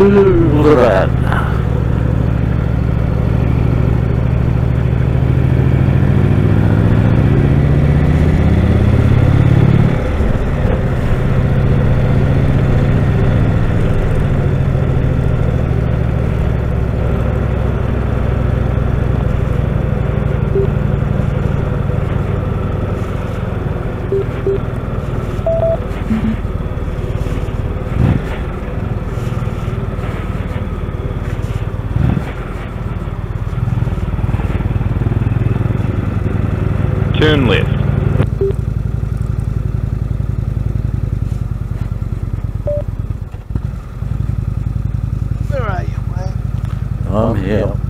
الغراب turn left. Where are you, mate? I'm here.